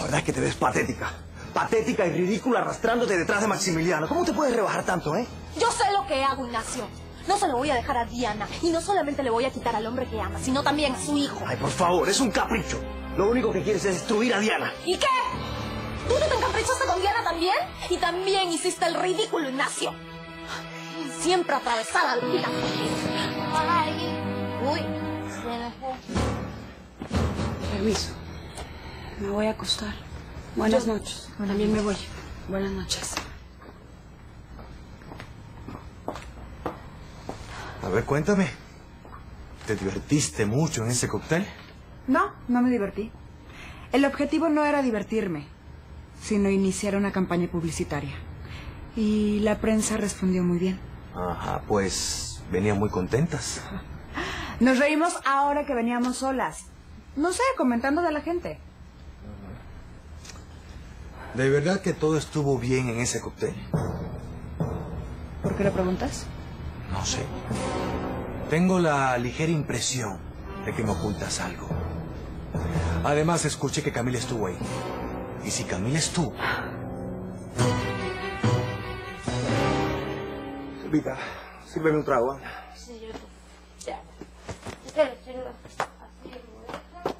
La verdad es que te ves patética. Patética y ridícula arrastrándote detrás de Maximiliano. ¿Cómo te puedes rebajar tanto, eh? Yo sé lo que hago, Ignacio. No se lo voy a dejar a Diana. Y no solamente le voy a quitar al hombre que ama, sino también a su hijo. Ay, por favor, es un capricho. Lo único que quieres es destruir a Diana. ¿Y qué? ¿Tú no te encaprichaste con Diana también? Y también hiciste el ridículo, Ignacio. Siempre atravesada la vida. Ay. Uy. se. Permiso. Me voy a acostar. Buenas noches. También me voy. Buenas noches. A ver, cuéntame. ¿Te divertiste mucho en ese cóctel? No, no me divertí. El objetivo no era divertirme, sino iniciar una campaña publicitaria. Y la prensa respondió muy bien. Ajá, pues venían muy contentas. Nos reímos ahora que veníamos solas. No sé, comentando de la gente. ¿De verdad que todo estuvo bien en ese cóctel? ¿Por qué lo preguntas? No sé. Tengo la ligera impresión de que me ocultas algo. Además, escuché que Camila estuvo ahí. Y si Camila estuvo... Silvita, sírveme un trago. ¿eh?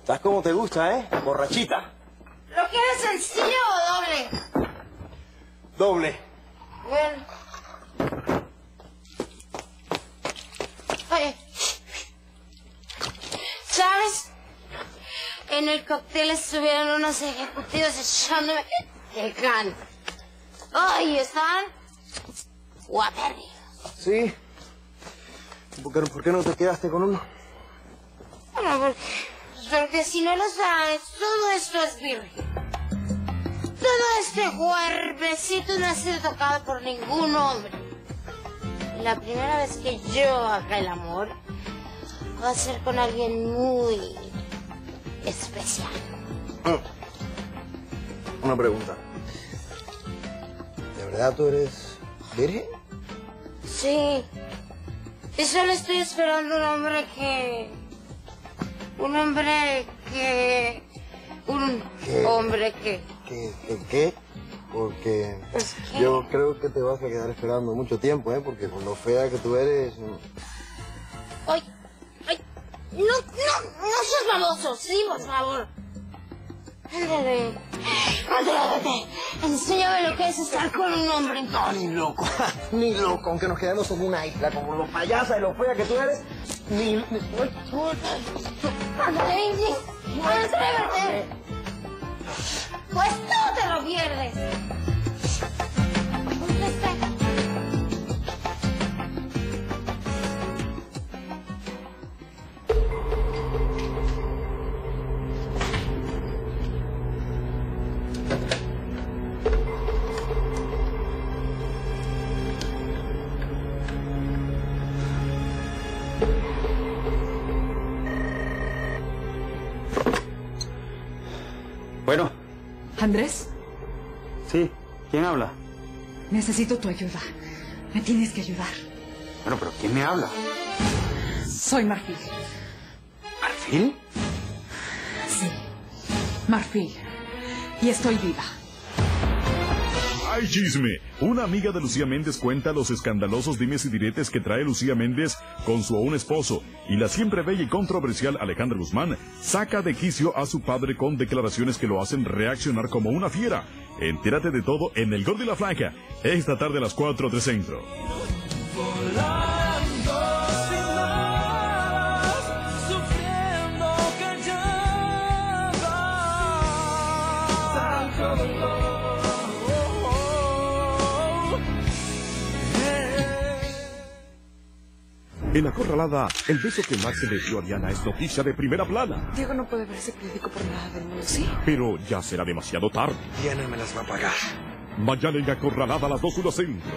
¿Estás como te gusta, eh? Borrachita. ¿Lo quieres sencillo o doble? Doble. Bueno. Oye. ¿Sabes? En el cóctel estuvieron unos ejecutivos echándome el can. Ay, guapérrimos. ¿Sí? ¿Por qué, por qué no te quedaste con uno? Bueno, porque, porque si no lo sabes, todo esto es virgen. Este cuerpecito no ha sido tocado por ningún hombre. La primera vez que yo haga el amor va a ser con alguien muy especial. Una pregunta. ¿De verdad tú eres virgen? Sí. Y solo estoy esperando un hombre que... Un hombre que... Un ¿Qué? hombre que... ¿Qué? ¿Qué? qué? Porque Pues, ¿qué? yo creo que te vas a quedar esperando mucho tiempo, ¿eh? Porque con lo fea que tú eres... ¡Ay! ¡Ay! ¡No, no! ¡No seas baboso! ¡Sí, por favor! Ándale. Ándale. Enséñame lo que es estar con un hombre. No, ni loco. ni loco. Aunque nos quedemos en una isla, como los payasas y lo fea que tú eres, ni... ni- Ándale, Indy. Atrévete. Pues tú te lo pierdes. Bueno, Andrés, sí. ¿Quién habla? necesito tu ayuda. Me tienes que ayudar. Bueno, pero ¿quién me habla? Soy Marfil. ¿Marfil? Sí. Marfil. Y estoy viva. ¡Ay, chisme! Una amiga de Lucía Méndez cuenta los escandalosos dimes y diretes que trae Lucía Méndez con su aún esposo. Y la siempre bella y controversial Alejandra Guzmán saca de quicio a su padre con declaraciones que lo hacen reaccionar como una fiera. Entérate de todo en El Gordo y la Flaca, esta tarde a las 4 de Centro. En Acorralada, el beso que Max le dio a Diana es noticia de primera plana. Diego no puede ver ese periódico por nada del mundo, ¿sí? Pero ya será demasiado tarde. Diana me las va a pagar. Mañana en Acorralada a las 2 Centro.